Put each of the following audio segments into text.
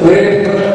Lembra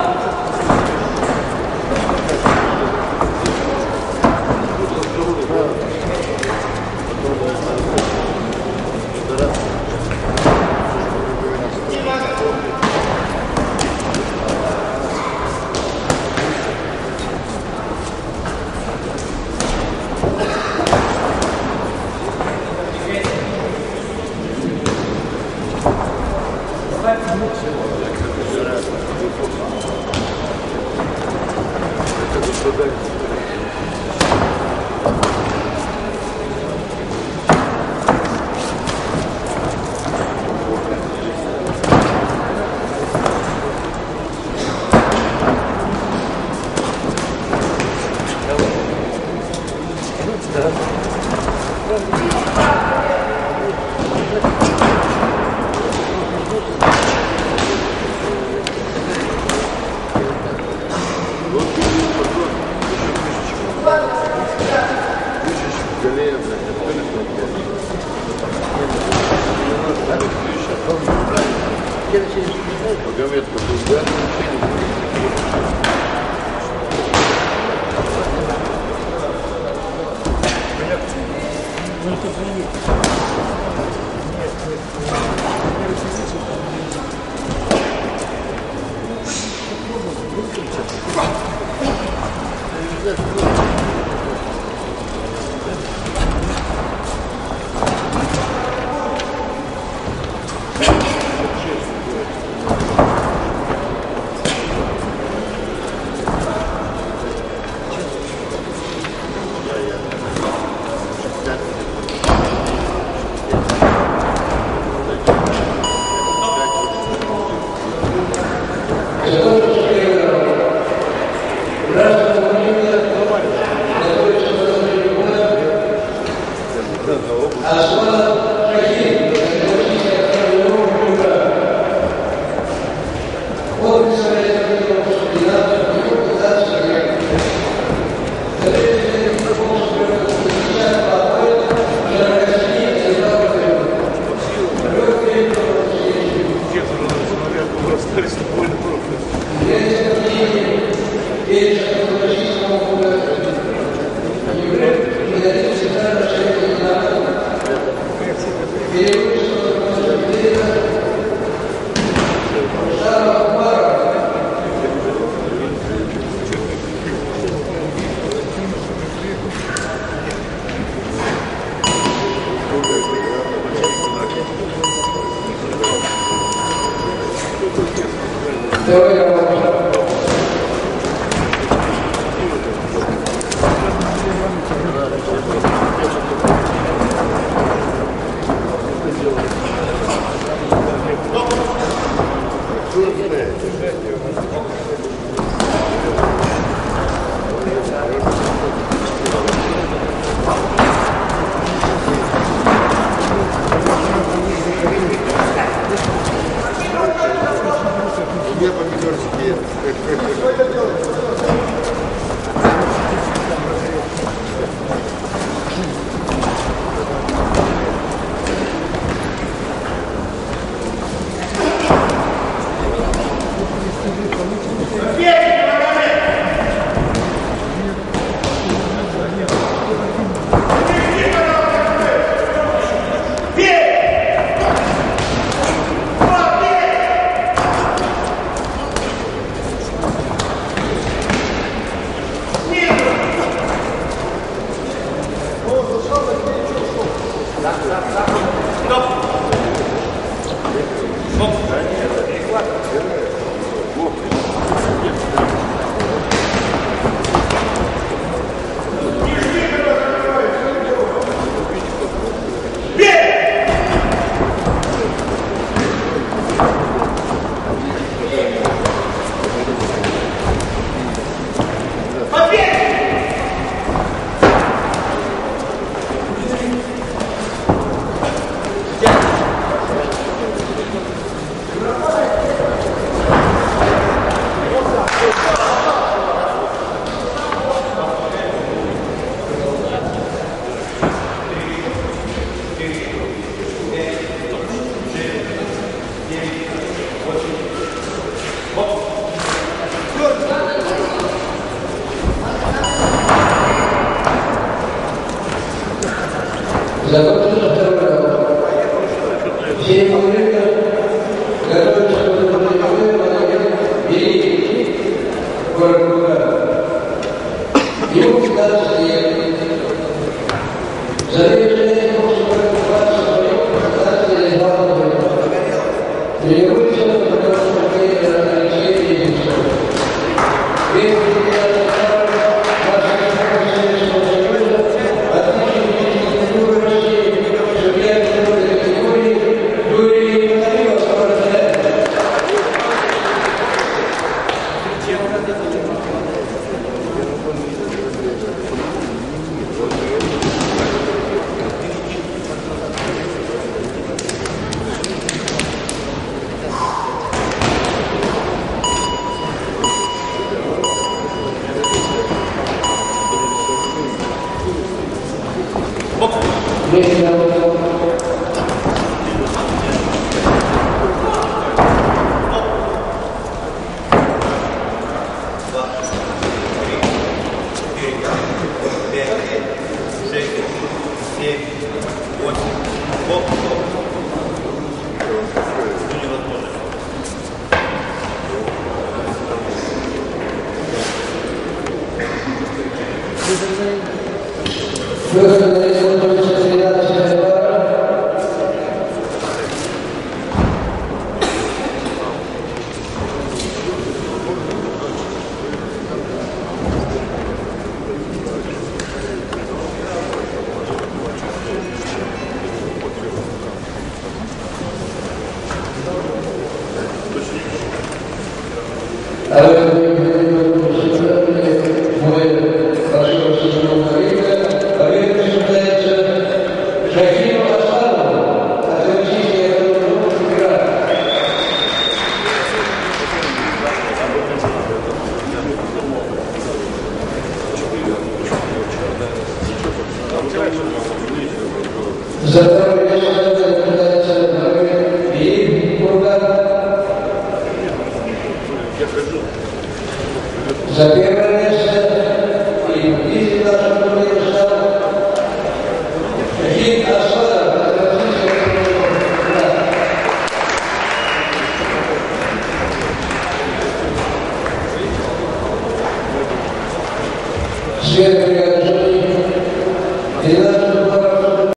아. zur Welt. Извините. Te oiga, Bom, agora toda. E o dar Gracias. Gracias. Запевание и Иисуса Христа. Какие